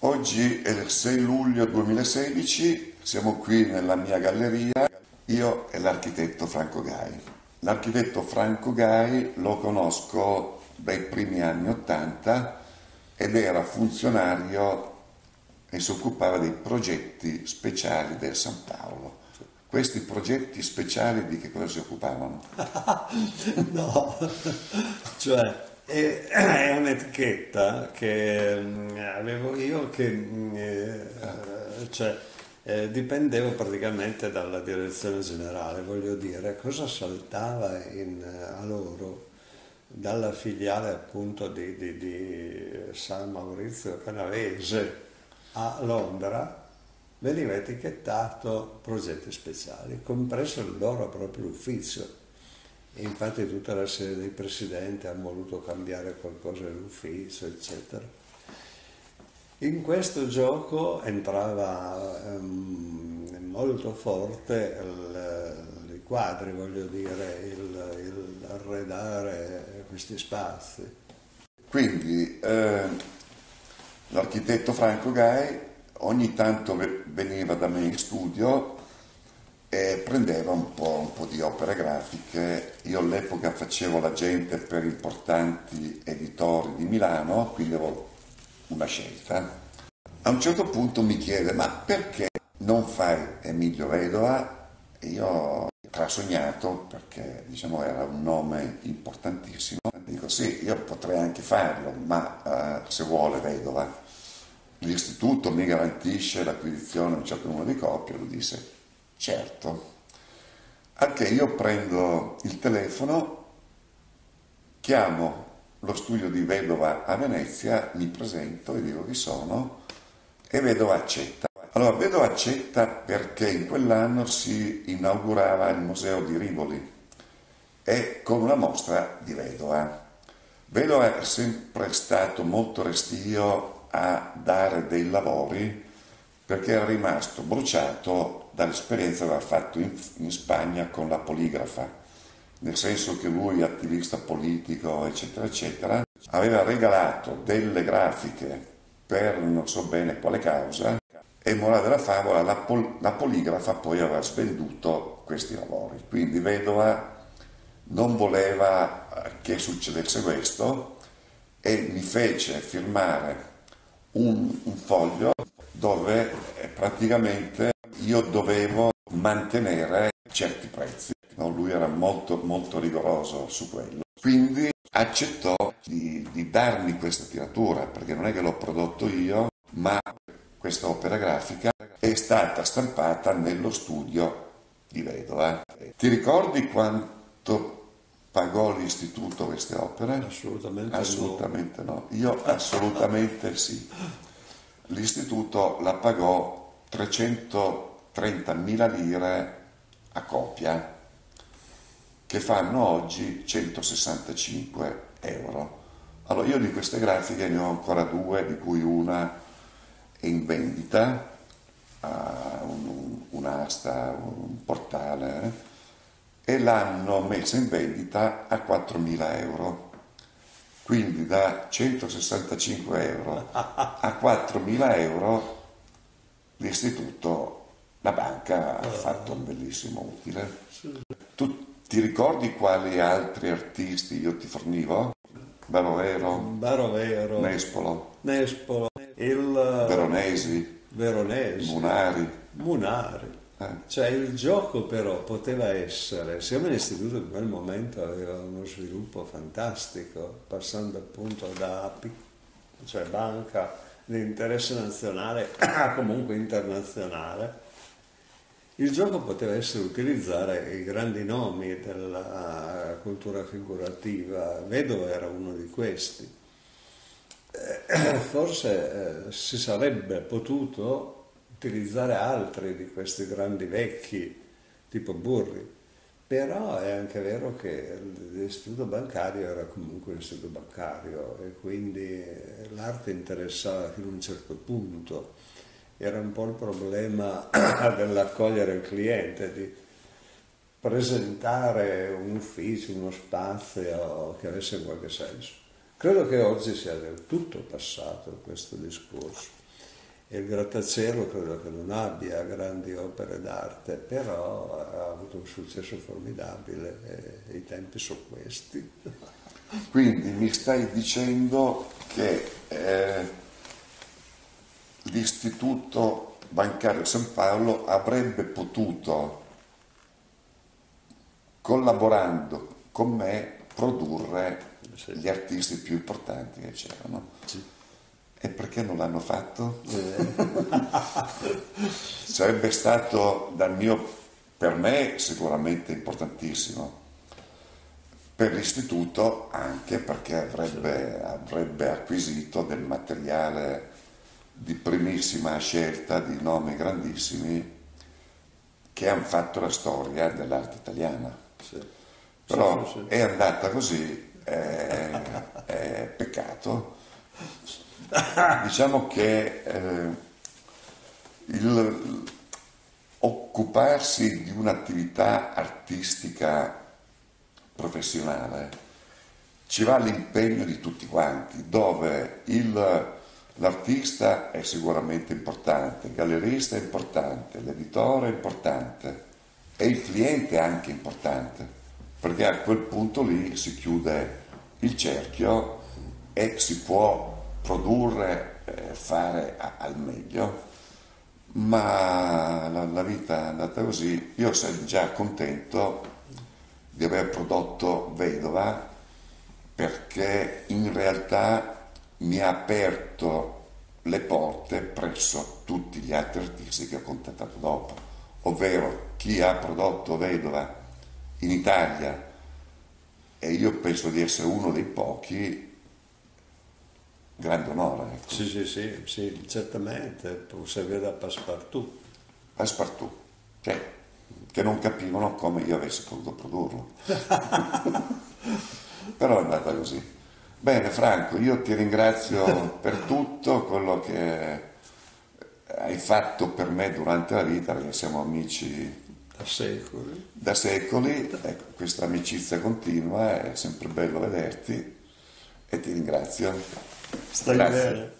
Oggi è il 6 luglio 2016, siamo qui nella mia galleria, io e l'architetto Franco Gai. L'architetto Franco Gai lo conosco dai primi anni Ottanta ed era funzionario e si occupava dei progetti speciali del San Paolo. Questi progetti speciali di che cosa si occupavano? no, cioè è un'etichetta che mm, avevo io che mm, eh, cioè, eh, dipendevo praticamente dalla direzione generale, voglio dire, cosa saltava in, a loro dalla filiale appunto di, di, di San Maurizio Canavese a Londra veniva etichettato progetti speciali, compreso il loro proprio ufficio. e infatti tutta la serie dei presidenti hanno voluto cambiare qualcosa nell'ufficio, eccetera. In questo gioco entrava um, molto forte il, i quadri, voglio dire, il, il arredare questi spazi. Quindi eh, l'architetto Franco Gai ogni tanto veniva da me in studio e prendeva un po', un po', di opere grafiche. Io all'epoca facevo l'agente per importanti editori di Milano, quindi avevo una scelta. A un certo punto mi chiede, ma perché non fai Emilio Vedova? E io trasognato, perché diciamo era un nome importantissimo. Dico sì, io potrei anche farlo, ma uh, se vuole Vedova. L'istituto mi garantisce l'acquisizione di un certo numero di copie, lo disse Certo. Anche io prendo il telefono, chiamo lo studio di Vedova a Venezia, mi presento e dico chi sono e Vedova accetta. Allora, Vedova accetta perché in quell'anno si inaugurava il museo di Rivoli e con una mostra di Vedova. Vedova è sempre stato molto restio a dare dei lavori perché era rimasto bruciato dall'esperienza che aveva fatto in, in, Spagna con la poligrafa, nel senso che lui, attivista politico, eccetera, eccetera, aveva regalato delle grafiche per non so bene quale causa e morale della favola, la, pol, la poligrafa poi aveva svenduto questi lavori. Quindi Vedova non voleva che succedesse questo e mi fece firmare un, un foglio dove eh, praticamente io dovevo mantenere certi prezzi. No, lui era molto, molto rigoroso su quello. Quindi accettò di, di, darmi questa tiratura, perché non è che l'ho prodotto io, ma questa opera grafica è stata stampata nello studio di Vedova. Ti ricordi quanto pagò l'istituto queste opere? Assolutamente, assolutamente no. no. Io assolutamente sì l'istituto la pagò 330.000 lire a copia, che fanno oggi 165 euro. Allora io di queste grafiche ne ho ancora due, di cui una è in vendita, un, un'asta, un portale, eh, e l'hanno messa in vendita a 4.000 euro. Quindi da 165 euro a 4.000 euro l'istituto, la banca ha fatto un bellissimo utile. Tu ti ricordi quali altri artisti io ti fornivo? Barovero, Barovero Nespolo, Nespolo il Veronesi, Veronesi Munari. Munari. Eh. Cioè il gioco però poteva essere, siccome l'istituto in quel momento aveva uno sviluppo fantastico, passando appunto da cioè banca di interesse nazionale a comunque internazionale, il gioco poteva essere utilizzare i grandi nomi della cultura figurativa, Vedova era uno di questi. Eh, forse eh, si sarebbe potuto utilizzare altri di questi grandi vecchi, tipo Burri. Però è anche vero che l'istituto bancario era comunque un istituto bancario e quindi l'arte interessava fino a un certo punto. Era un po' il problema dell'accogliere il cliente, di presentare un ufficio, uno spazio che avesse qualche senso. Credo che oggi sia del tutto passato questo discorso. E il grattacielo credo che non abbia grandi opere d'arte, però ha avuto un successo formidabile e i tempi sono questi. Quindi mi stai dicendo che eh, l'Istituto Bancario San Paolo avrebbe potuto, collaborando con me, produrre gli artisti più importanti che c'erano. Sì. E perché non l'hanno fatto? Sarebbe stato dal mio, per me sicuramente importantissimo, per l'istituto anche perché avrebbe, avrebbe acquisito del materiale di primissima scelta di nomi grandissimi che hanno fatto la storia dell'arte italiana. Sì. Però sì, sì, è andata così, è, è peccato diciamo che eh, il, occuparsi di un'attività artistica professionale ci va l'impegno di tutti quanti, dove il, l'artista è sicuramente importante, il gallerista è importante, l'editore è importante e il cliente è anche importante, perché a quel punto lì si chiude il cerchio e si può produrre, eh, fare al meglio, ma la, vita è andata così. Io sono già contento di aver prodotto Vedova perché in realtà mi ha aperto le porte presso tutti gli altri artisti che ho contattato dopo, ovvero chi ha prodotto Vedova in Italia e io penso di essere uno dei pochi grande onore. Ecco. Sì, sì, sì, sì, certamente, da Passepartout. Passepartout, che, che non capivano come io avessi potuto produrlo. Però è andata così. Bene Franco, io ti ringrazio per tutto quello che hai fatto per me durante la vita, perché siamo amici da secoli. Da secoli, ecco, questa amicizia continua, è sempre bello vederti e ti ringrazio. Stai Grazie. bene.